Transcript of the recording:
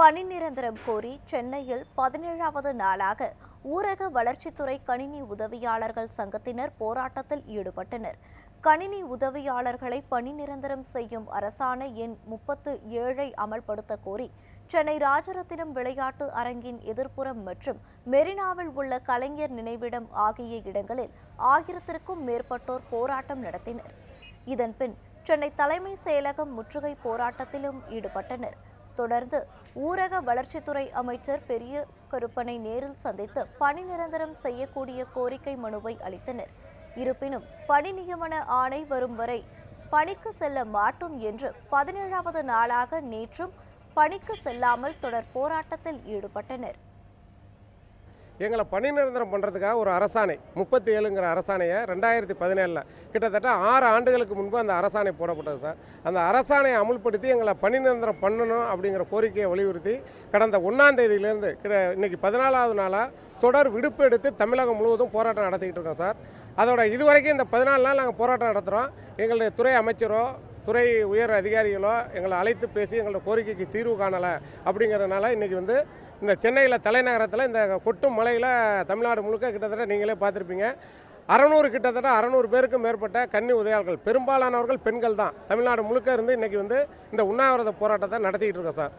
பணி நிரந்தரம் கோரி சென்னையில் பதினேழாவது நாளாக ஊரக வளர்ச்சித்துறை கணினி உதவியாளர்கள் சங்கத்தினர் போராட்டத்தில் ஈடுபட்டனர். கணினி உதவியாளர்களை பணி நிரந்தரம் செய்யும் அரசாணை எண் முப்பத்து ஏழை அமல்படுத்த கோரி சென்னை ராஜரத்தினம் விளையாட்டு அரங்கின் எதிர்ப்புறம் மற்றும் மெரினாவில் உள்ள கலைஞர் நினைவிடம் ஆகிய இடங்களில் ஆயிரத்திற்கும் மேற்பட்டோர் போராட்டம் நடத்தினர். இதன்பின் சென்னை தலைமை செயலகம் முற்றுகை போராட்டத்திலும் ஈடுபட்டனர். தொடர்ந்து ஊரக வளர்ச்சித்துறை அமைச்சர் பெரிய கருப்பனை நேரில் சந்தித்து பணி நிரந்தரம் செய்யக்கூடிய கோரிக்கை மனுவை அளித்தனர். இருப்பினும் பணி நியமன ஆணை வரும் வரை பணிக்கு செல்ல மாட்டோம் என்று பதினேழாவது நாளாக நேற்றும் பணிக்கு செல்லாமல் தொடர் போராட்டத்தில் ஈடுபட்டனர். எங்களை பணி நிரந்தரம் பண்ணுறதுக்காக ஒரு அரசாணை முப்பத்தி ஏழுங்கிற அரசாணையை ரெண்டாயிரத்தி பதினேழில். கிட்டத்தட்ட ஆறு ஆண்டுகளுக்கு முன்பு அந்த அரசாணை போடப்பட்டது சார். அந்த அரசாணையை அமுல்படுத்தி எங்களை பணி நிரந்தரம் பண்ணணும் அப்படிங்கிற கோரிக்கையை வலியுறுத்தி கடந்த ஒன்றாம் தேதியிலேருந்து கிட்ட இன்னைக்கு பதினாலாவது நாளாக தொடர் விடுப்பு எடுத்து தமிழகம் முழுவதும் போராட்டம் நடத்திக்கிட்டு இருக்கோம் சார். அதோட இதுவரைக்கும் இந்த பதினாலு நாள் நாங்கள் போராட்டம் நடத்துகிறோம் எங்களுடைய துறை அமைச்சரோ துறை உயர் அதிகாரிகளோ எங்களை அழைத்து பேசி எங்களோட கோரிக்கைக்கு தீர்வு காணலை அப்படிங்கிறதுனால இன்றைக்கி வந்து இந்த சென்னையில் தலைநகரத்தில் இந்த கொட்டும் மலையில் தமிழ்நாடு முழுக்க கிட்டத்தட்ட நீங்களே பார்த்துருப்பீங்க. அறநூறு கிட்டத்தட்ட அறநூறு பேருக்கு மேற்பட்ட கன்னி உதயாளர்கள் பெரும்பாலானவர்கள் பெண்கள் தான். தமிழ்நாடு முழுக்க இருந்து இன்றைக்கி வந்து இந்த உண்ணாவிரத போராட்டத்தை நடத்திக்கிட்டு இருக்கோம் சார்.